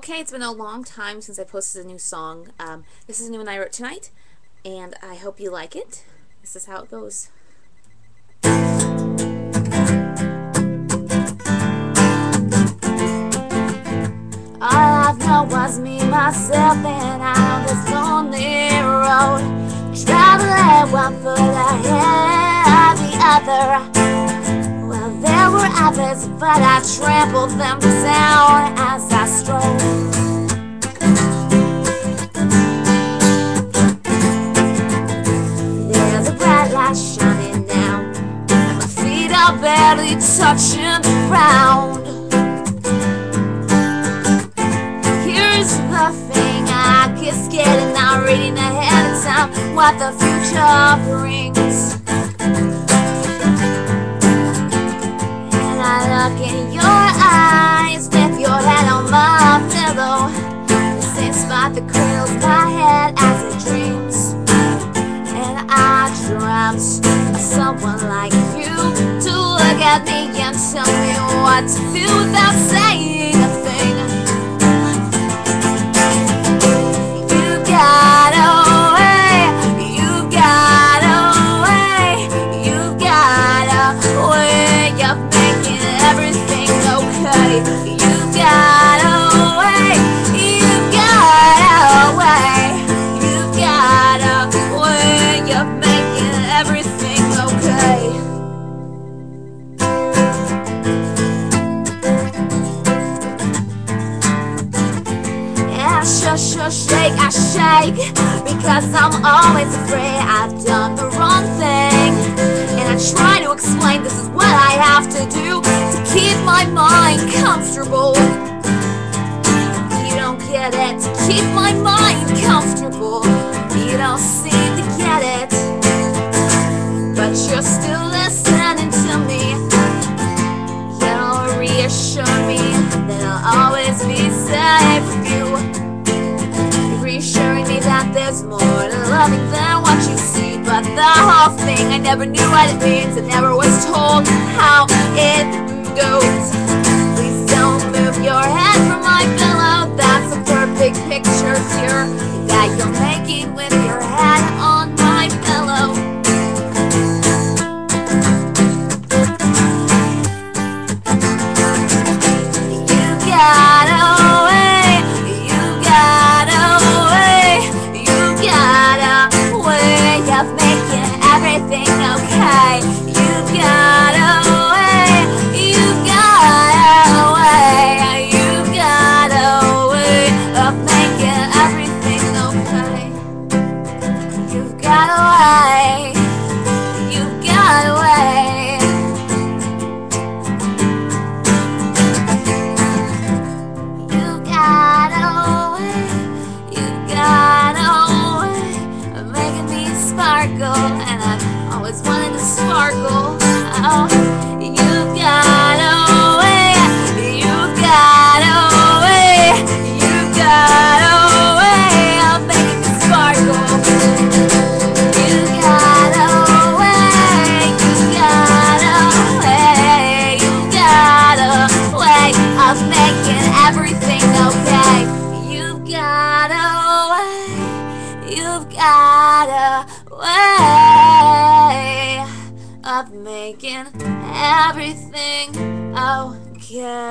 Okay, it's been a long time since I posted a new song. Um, this is a new one I wrote tonight, and I hope you like it. This is how it goes. All I know was me, myself, and I on this lonely road. Traveling one foot ahead of the other. Well, there were others, but I trampled them down shining now. My feet are barely touching the ground. Here's the thing, I get scared and not reading ahead of time what the future brings. Someone like you to look at me and tell me what to do without saying Yeah, shush, shush, shake, I shake. Because I'm always afraid I've done the wrong thing. And I try to explain this is what I have to do To keep my mind comfortable. You don't get it. To keep my mind comfortable. You don't seem to get it. But you're still listening never knew what it means. I never was told how it goes. Please don't move your head from my pillow. That's a perfect picture here that you're making with you've got a way of making everything okay.